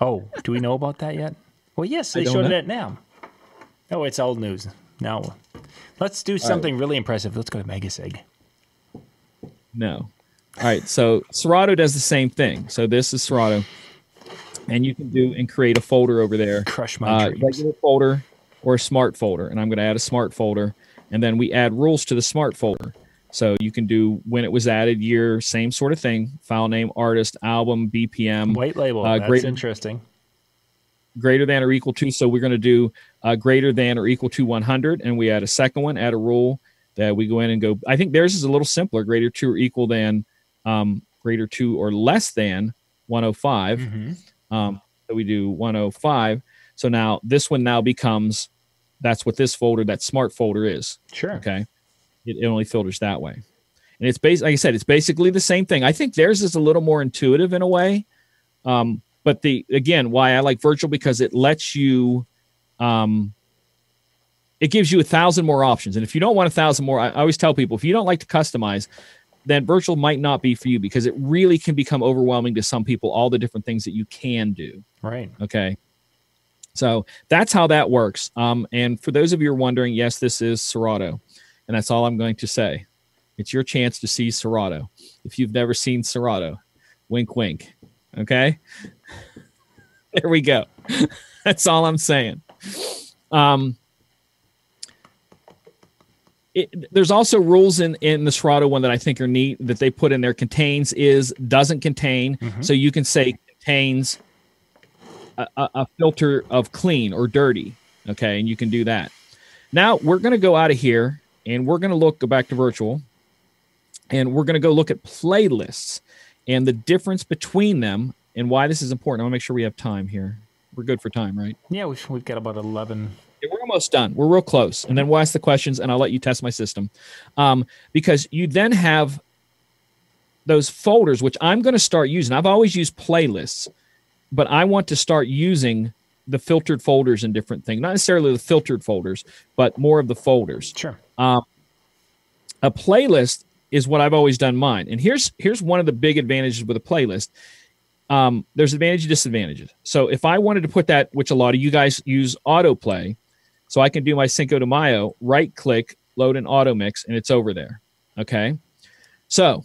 Oh, do we know about that yet? Well, yes, they showed know. it at NAMM. Oh, it's old news. Now, let's do something right. really impressive. Let's go to Megaseg. No. All right. So Serato does the same thing. So this is Serato, and you can do and create a folder over there. Crush my uh, dreams. Regular folder or a smart folder, and I'm going to add a smart folder, and then we add rules to the smart folder. So you can do when it was added, year, same sort of thing. File name, artist, album, BPM. White label. Uh, That's great, interesting greater than or equal to. So we're going to do uh, greater than or equal to 100, and we add a second one, add a rule that we go in and go. I think theirs is a little simpler: greater to or equal than, um, greater to or less than 105. Mm-hmm. Um, so we do 105. So now this one now becomes that's what this folder, that smart folder is. Sure. Okay. It, it only filters that way. And it's based, like I said, it's basically the same thing. I think theirs is a little more intuitive in a way. Um, but the again why i like virtual because it lets you um it gives you a thousand more options and if you don't want a thousand more i always tell people if you don't like to customize then virtual might not be for you because it really can become overwhelming to some people all the different things that you can do right okay so that's how that works um, and for those of you who are wondering yes this is serato and that's all i'm going to say it's your chance to see serato if you've never seen serato wink wink okay there we go. That's all I'm saying. Um, it, there's also rules in in the Serato one that I think are neat that they put in there. Contains is doesn't contain, mm-hmm. so you can say contains a, a, a, filter of clean or dirty. Okay, and you can do that. Now we're going to go out of here and we're going to look go back to virtual, and we're going to go look at playlists and the difference between them and why this is important. I want to make sure we have time here. We're good for time, right? Yeah, we've, we've got about 11. Yeah, we're almost done. We're real close. And then we'll ask the questions and I'll let you test my system. Um, because you then have those folders, which I'm going to start using. I've always used playlists, but I want to start using the filtered folders and different things. Not necessarily the filtered folders, but more of the folders. Sure. Um, a playlist is what I've always done mine. And here's here's one of the big advantages with a playlist um, there's advantages disadvantages. So if I wanted to put that, which a lot of you guys use autoplay, so I can do my Cinco de Mayo, right click, load an auto mix, and it's over there. Okay. So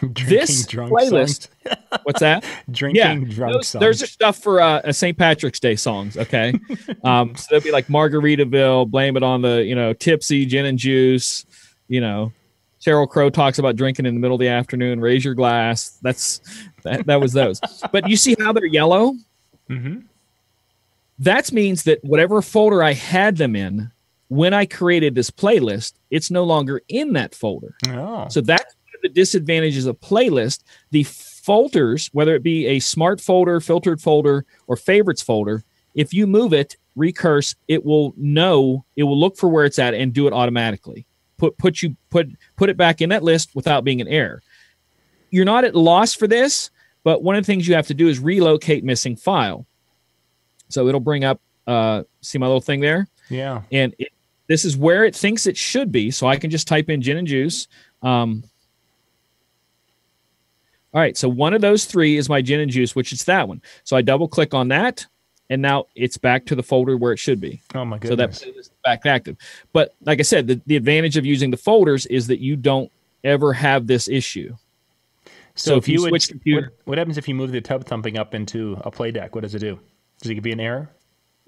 this playlist, what's that? Drinking yeah, drunk those, songs. There's stuff for uh, St. Patrick's Day songs. Okay. um, so there'll be like Margaritaville, blame it on the, you know, tipsy gin and juice, you know, Sheryl Crow talks about drinking in the middle of the afternoon. Raise your glass. That's that, that was those. but you see how they're yellow? Mm-hmm. That means that whatever folder I had them in when I created this playlist, it's no longer in that folder. Oh. So that's the disadvantages of playlist. The folders, whether it be a smart folder, filtered folder, or favorites folder, if you move it, recurse, it will know, it will look for where it's at and do it automatically. Put put you put put it back in that list without being an error. You're not at loss for this, but one of the things you have to do is relocate missing file. So it'll bring up, uh, see my little thing there? Yeah. And it, this is where it thinks it should be. So I can just type in gin and juice. Um, all right. So one of those three is my gin and juice, which is that one. So I double click on that. And now it's back to the folder where it should be. Oh my goodness! So that is back active. But like I said, the, the advantage of using the folders is that you don't ever have this issue. So, so if, if, you, you switch would, computer, what, what, happens if you move the tub thumping up into a play deck? What does it do? Does it be an error?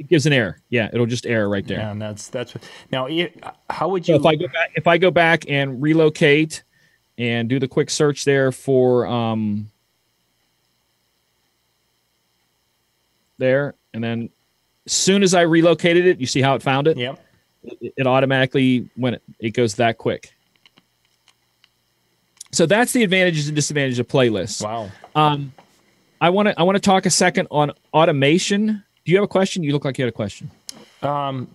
it gives an error. Yeah, it'll just error right there. Yeah, and that's that's what, now. It, how would So you? if I go back, if I go back and relocate and do the quick search there for um there, and then as soon as I relocated it, you see how it found it? yep. It, it automatically when it, it goes that quick. So that's the advantages and disadvantages of playlists. Wow. Um, I want to I want to talk a second on automation. Do you have a question? You look like you had a question. Um,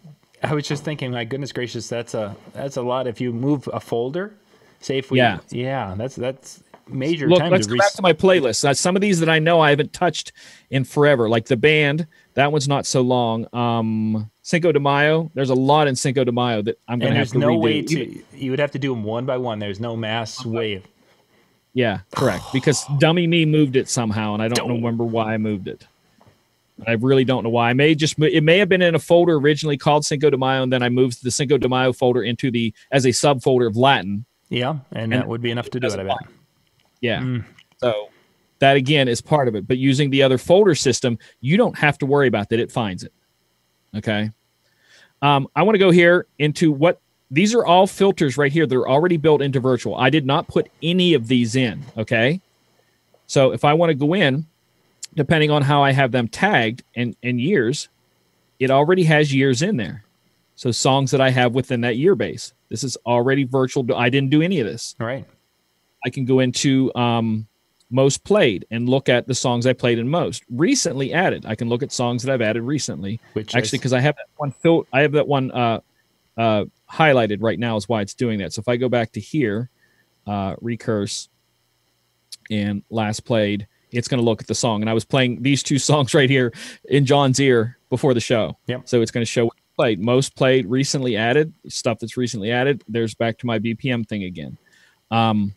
I was just thinking, my goodness gracious, that's a that's a lot. If you move a folder, say if we, Yeah. yeah, that's that's major Look, time let's to go re- back to my playlist. Uh, some of these that I know I haven't touched in forever, like the band. That one's not so long. Um, Cinco de Mayo. There's a lot in Cinco de Mayo that I'm going to have there's to no redo. way to. You would have to do them one by one. There's no mass wave. Yeah, correct. Because Dummy Me moved it somehow, and I don't Don't. remember why I moved it. I really don't know why. I may just it may have been in a folder originally called Cinco de Mayo, and then I moved the Cinco de Mayo folder into the as a subfolder of Latin. Yeah, and, that would be enough to do it. I bet. Yeah. Mm. So that again is part of it. But using the other folder system, you don't have to worry about that. It finds it. Okay. Um, I want to go here into what these are all filters right here. They're already built into virtual. I did not put any of these in. Okay. So if I want to go in, depending on how I have them tagged and, and years, it already has years in there. So songs that I have within that year base. This is already virtual. I didn't do any of this. All right. I can go into um, most played and look at the songs I played in most recently added. I can look at songs that I've added recently. Which Actually, because I have that one fil- I have that one uh, uh, highlighted right now is why it's doing that. So if I go back to here, uh, recurse, and last played, it's going to look at the song. And I was playing these two songs right here in John's ear before the show. Yep. So it's going to show what played, most played, recently added stuff that's recently added. There's back to my BPM thing again. Um,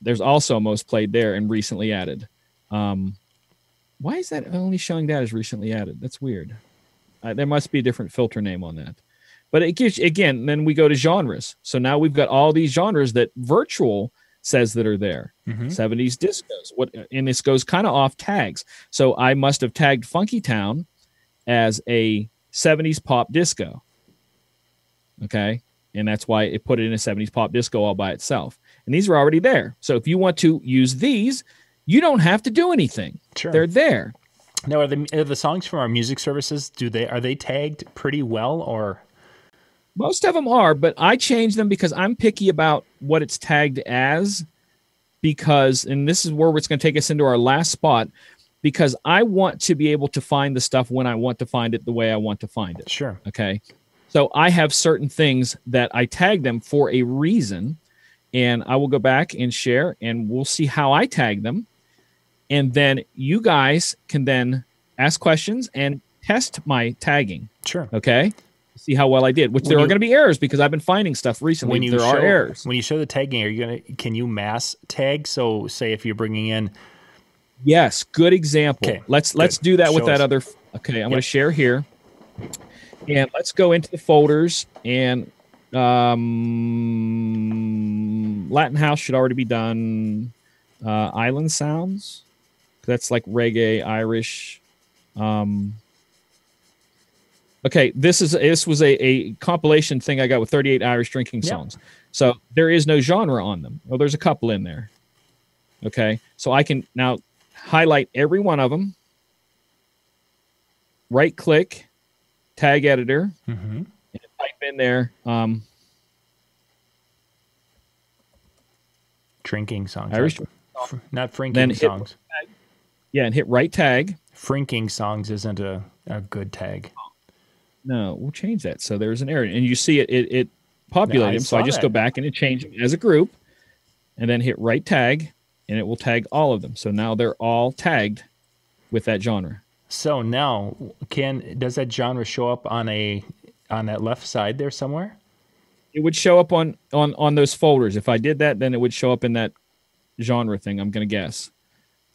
there's also most played there and recently added. Um, why is that only showing that as recently added? That's weird. Uh, there must be a different filter name on that. But it gives again. Then we go to genres. So now we've got all these genres that virtual says that are there. Mhm. 70s discos. What and this goes kind of off tags. So I must have tagged Funky Town as a 70s pop disco. Okay. And that's why it put it in a 70s pop disco all by itself. And these are already there. So if you want to use these, you don't have to do anything. Sure. They're there. Now, are the are the songs from our music services? Do they are they tagged pretty well or? Most of them are, but I change them because I'm picky about what it's tagged as. Because, and this is where it's going to take us into our last spot, because I want to be able to find the stuff when I want to find it the way I want to find it. Sure. Okay. So I have certain things that I tag them for a reason, and I will go back and share, and we'll see how I tag them. And then you guys can then ask questions and test my tagging. Sure. Okay. See how well I did, which When there are going to be errors because I've been finding stuff recently. When you there show, are errors. When you show the tagging, are you gonna can you mass tag? So say if you're bringing in Yes, good example. Okay, Let's good. let's do that with that us. other. Okay, I'm going to share here, and let's go into the folders. And um, Latin House should already be done. Uh, Island Sounds, that's like reggae, Irish. Um, okay, this is this was a, a compilation thing I got with 38 Irish drinking Yep. songs. So there is no genre on them. Well, there's a couple in there. Okay, so I can now highlight every one of them, right click, tag editor, Mhm. and type in there. Um, drinking songs, Irish- not, fr- not frinking songs. yeah, and hit right tag. Frinking songs isn't a, a good tag. No, we'll change that. So there's an error, and you see it it, it populated them. So I just that. go back and it change them as a group, and then hit right tag, and it will tag all of them. So now they're all tagged with that genre. So now, can does that genre show up on a on that left side there somewhere? It would show up on on on those folders. If I did that, then it would show up in that genre thing. I'm gonna guess.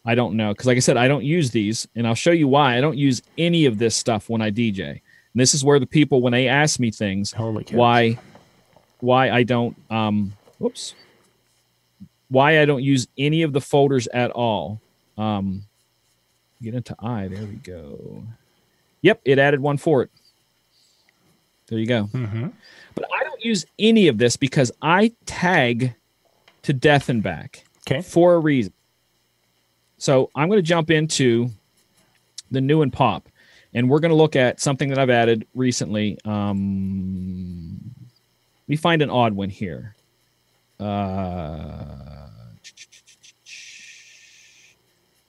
I don't know because, like I said, I don't use these, and I'll show you why. I don't use any of this stuff when I DJ. And this is where the people, when they ask me things, why why I don't um whoops why I don't use any of the folders at all. Um get into I, there we go. Yep, it added one for it. There you go. Mm-hmm. But I don't use any of this because I tag to death and back Okay. for a reason. So I'm going to jump into the new and pop, and we're going to look at something that I've added recently. Um, let me find an odd one here. Uh,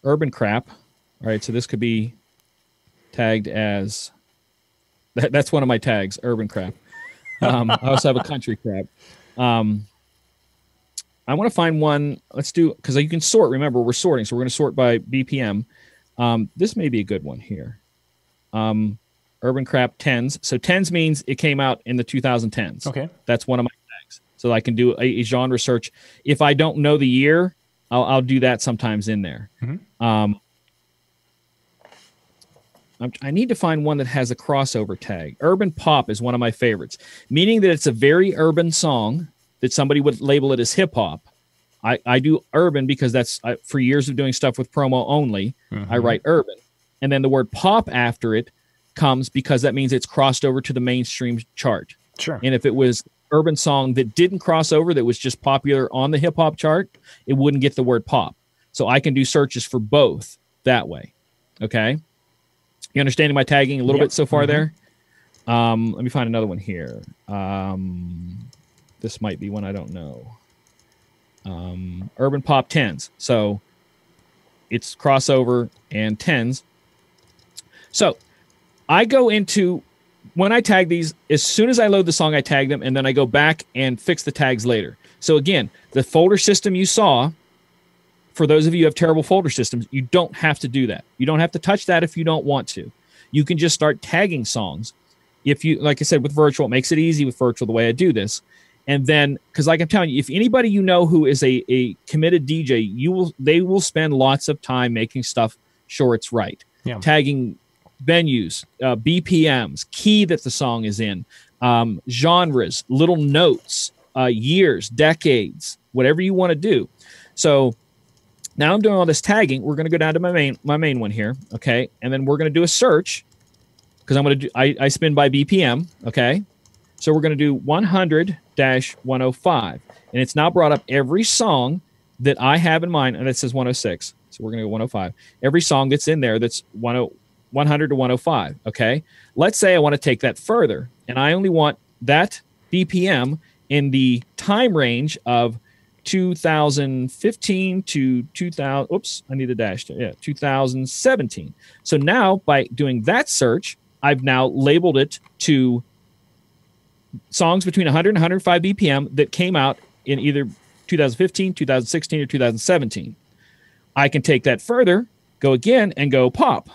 urban crap. All right, so this could be tagged as that, that's one of my tags, urban crap. Um, I also have a country crap. Um, I want to find one. Let's do because you can sort. Remember, we're sorting, so we're going to sort by BPM. Um, this may be a good one here. Um, urban crap tens. So tens means it came out in the 2010s. Okay. That's one of my tags. So I can do a, a genre search. If I don't know the year, I'll, I'll do that sometimes in there. Mhm. Um, I'm, need to find one that has a crossover tag. Urban pop is one of my favorites, meaning that it's a very urban song that somebody would label it as hip hop. I, I do urban because that's I, for years of doing stuff with promo only. I Mhm. write urban, and then the word pop after it comes because that means it's crossed over to the mainstream chart. Sure. And if it was urban song that didn't cross over, that was just popular on the hip hop chart, it wouldn't get the word pop. So I can do searches for both that way. Okay. You understanding my tagging a little Yep. bit so far Mhm. there? Um, let me find another one here. Um, this might be one I don't know. Um, urban pop tens. So it's crossover and tens. So I go into when I tag these, as soon as I load the song, I tag them, and then I go back and fix the tags later. So again, the folder system you saw, for those of you who have terrible folder systems, you don't have to do that. You don't have to touch that if you don't want to. You can just start tagging songs. If you, like I said, with virtual, it makes it easy with virtual the way I do this. And then, because like I'm telling you, if anybody you know who is a, a committed DJ, you will they will spend lots of time making stuff sure it's right. Yeah. Tagging venues, uh, BPMs, key that the song is in, um, genres, little notes, uh, years, decades, whatever you want to do. So now I'm doing all this tagging. We're going to go down to my main my main one here, okay, and then we're going to do a search because I'm going to do I, I spin by BPM, okay. So we're going to do 100 105, and it's now brought up every song that I have in mind, and it says 106. So we're going to go 105. Every song that's in there that's 10 100 to 105. Okay. Let's say I want to take that further and I only want that BPM in the time range of 2015 to 2000. Oops, I need a dash. To, yeah, 2017. So now by doing that search, I've now labeled it to songs between 100 and 105 BPM that came out in either 2015, 2016, or 2017. I can take that further, go again, and go pop.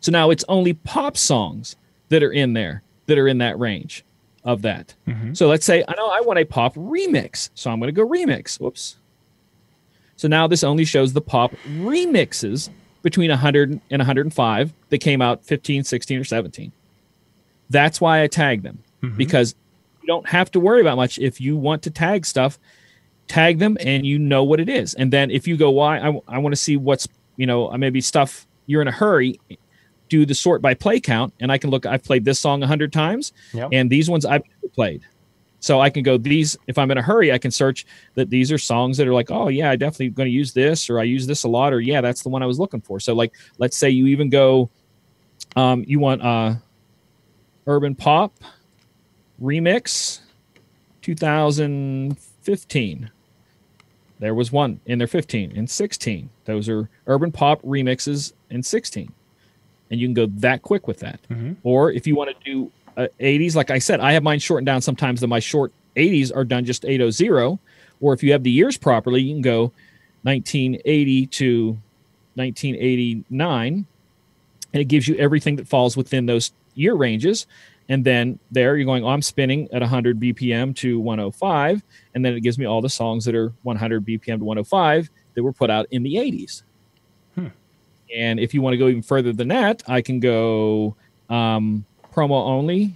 So now it's only pop songs that are in there that are in that range of that. Mhm. So let's say I know I want a pop remix. So I'm going to go remix. Whoops. So now this only shows the pop remixes between 100 and 105 that came out 15, 16, or 17. That's why I tag them Mhm. because you don't have to worry about much if you want to tag stuff tag them and you know what it is and then if you go why i, I want to see what's you know I maybe stuff you're in a hurry do the sort by play count and i can look i've played this song a 100 times Yep. and these ones i've never played. So i can go these if i'm in a hurry i can search that these are songs that are like oh yeah i definitely going to use this or i use this a lot or yeah that's the one i was looking for. So like let's say you even go um, you want uh urban pop remix 2015 there was one in there 15 and 16 those are urban pop remixes in 16 and you can go that quick with that Mhm. or if you want to do uh, 80s like i said i have mine shortened down sometimes that my short 80s are done just 800 or if you have the years properly you can go 1980 to 1989 and it gives you everything that falls within those year ranges and then there you're going oh, i'm spinning at 100 bpm to 105 and then it gives me all the songs that are 100 bpm to 105 that were put out in the 80s Hmm. And if you want to go even further than that i can go um, promo only.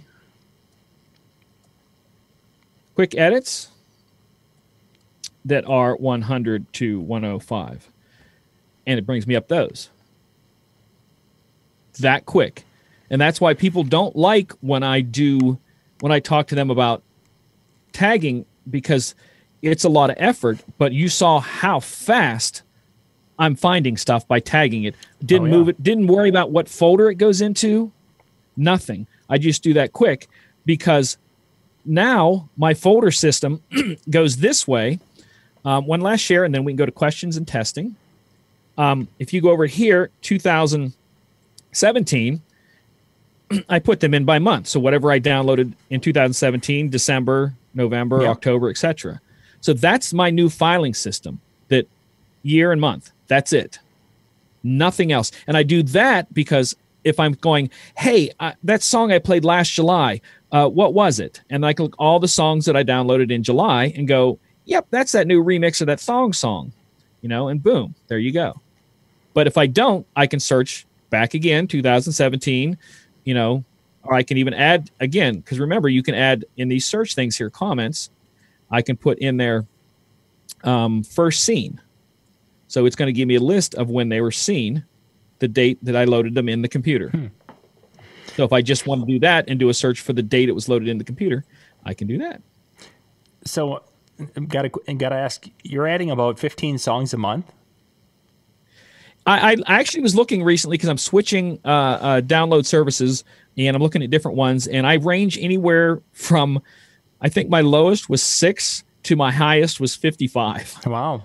Quick edits that are 100 to 105 and it brings me up those. That quick. And that's why people don't like when I do when I talk to them about tagging because it's a lot of effort, but you saw how fast I'm finding stuff by tagging it. Didn't Oh, yeah. move it, didn't worry about what folder it goes into. Nothing. I just do that quick because now my folder system goes this way. Um, one last share, and then we can go to questions and testing. Um, if you go over here, 2017, I put them in by month. So whatever I downloaded in 2017, December, November, Yeah. October, etc. So that's my new filing system. That year and month. That's it. Nothing else. And I do that because if I'm going, hey, uh, that song I played last July, uh, what was it? And I can look all the songs that I downloaded in July and go, yep, that's that new remix of that thong song, you know, and boom, there you go. But if I don't, I can search back again, 2017, you know, or I can even add again, because remember, you can add in these search things here, comments, I can put in there um, first seen. So it's going to give me a list of when they were seen, the date that I loaded them in the computer. So if I just want to do that and do a search for the date it was loaded in the computer, I can do that. So, got to got to ask. You're adding about 15 songs a month. I, I actually was looking recently because I'm switching uh, uh, download services and I'm looking at different ones, and I range anywhere from, I think my lowest was six to my highest was 55. Wow.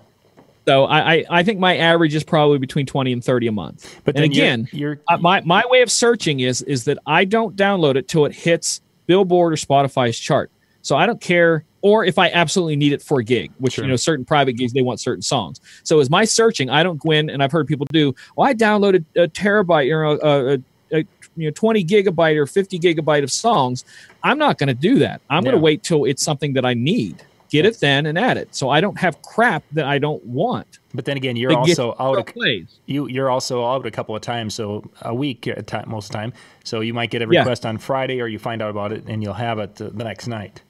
So I, I, I think my average is probably between 20 and 30 a month. But and then you're- again, you're, uh, my, my way of searching is is that I don't download it till it hits Billboard or Spotify's chart. So I don't care, or if I absolutely need it for a gig, which Sure. you know certain private gigs they want certain songs. So as my searching, I don't go in and I've heard people do. Well, I downloaded a terabyte or a, a, a you know 20 gigabyte or 50 gigabyte of songs. I'm not going to do that. I'm going to wait till it's something that I need. Get it then and add it. So I don't have crap that I don't want. but then again, you're also out. A, you you're also out a couple of times, so a week at time, most of the time. So you might get a Yeah. request on Friday, or you find out about it and you'll have it the next night.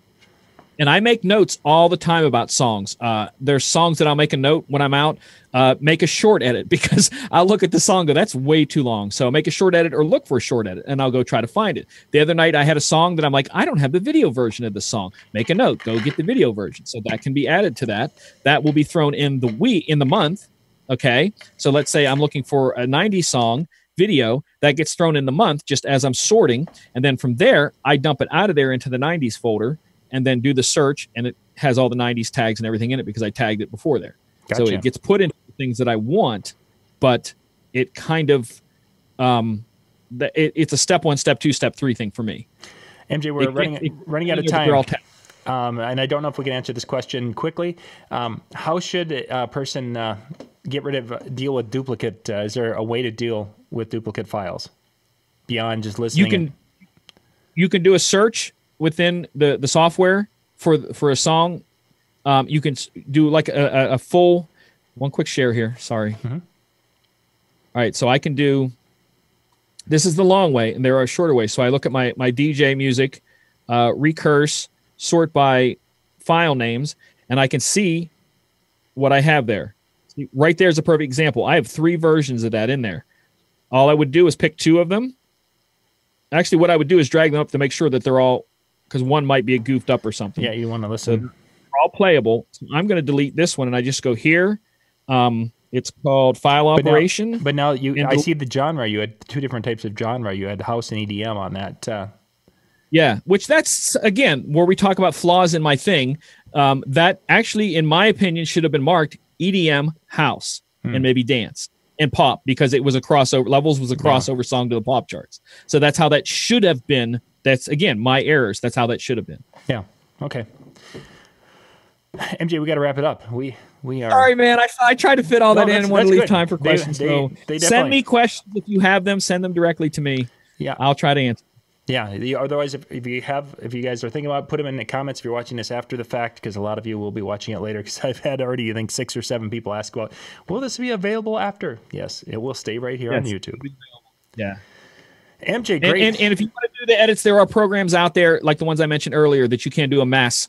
And I make notes all the time about songs. Uh, there's songs that I'll make a note when I'm out. Uh, make a short edit because I'll look at the song, and go, that's way too long. So make a short edit or look for a short edit, and I'll go try to find it. The other night I had a song that I'm like, I don't have the video version of the song. Make a note, go get the video version, so that can be added to that. That will be thrown in the week in the month. Okay, so let's say I'm looking for a '90s song video that gets thrown in the month just as I'm sorting, and then from there I dump it out of there into the '90s folder and then do the search and it has all the 90s tags and everything in it because I tagged it before there. So it gets put into things that I want, but it kind of um the, it, it's a step one, step two, step three thing for me. MJ, we're It- running it- running out of time. Um, and I don't know if we can answer this question quickly. Um, how should a person uh, get rid of uh, deal with duplicate? Uh, is there a way to deal with duplicate files beyond just listening? you can you can do a search within the the software for for a song. Um, you can do like a, a, full one quick share here. Sorry. Mhm. All right, so I can do. This is the long way, and there are shorter ways. So I look at my my DJ music, uh, recurse, sort by file names, and I can see what I have there. See, Right there is a perfect example. I have three versions of that in there. All I would do is pick two of them. Actually, what I would do is drag them up to make sure that they're all, because one might be a goofed up or something. yeah, you want to listen. They're all playable. So I'm going to delete this one, and I just go here. Um, it's called file But now- operation. But now you, I see the genre. You had two different types of genre. You had house and EDM on that. Uh, Yeah, which that's again where we talk about flaws in my thing. Um, that actually, in my opinion, should have been marked EDM house Hmm. and maybe dance and pop because it was a crossover. Levels was a crossover song to the pop charts. So that's how that should have been. That's again my errors. That's how that should have been. yeah. Okay. MJ, we got to wrap it up. We we are. Sorry, man. I, I tried to fit all No, that in and want to leave good. time for They- questions. they- so they send me questions if you have them. Send them directly to me. Yeah. I'll try to answer. Yeah. the- Otherwise, if, if you have, if you guys are thinking about, it, put them in the comments if you're watching this after the fact, because a lot of you will be watching it later. Because I've had already, I think, six or seven people ask about, will this be available after? Yes, it will stay right here on YouTube. Yeah. MJ, And, great. and, and if you want to do the edits, there are programs out there like the ones I mentioned earlier that you can do a mass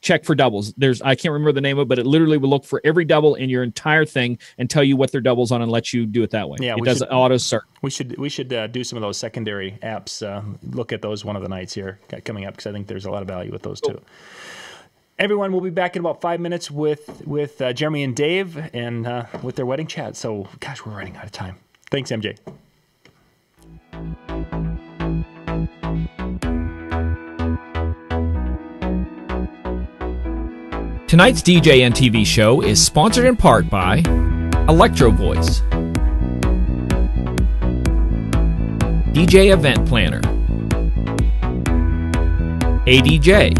check for doubles. There's I can't remember the name of it, but it literally will look for every double in your entire thing and tell you what their doubles on and let you do it that way. Yeah, it does should- auto search. We should we should uh, do some of those secondary apps. Uh, look at those one of the nights here coming up because I think there's a lot of value with those too. Everyone we'll be back in about five minutes with with uh, Jeremy and Dave and uh, with their wedding chat. So, gosh, we're running out of time. Thanks, MJ. Tonight's DJNTV show is sponsored in part by Electro Voice, DJ Event Planner, ADJ,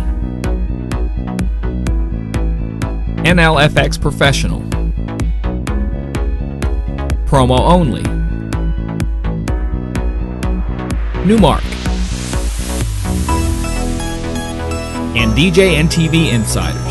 NLFX Professional, Promo Only, Numark, and DJNTV Insider.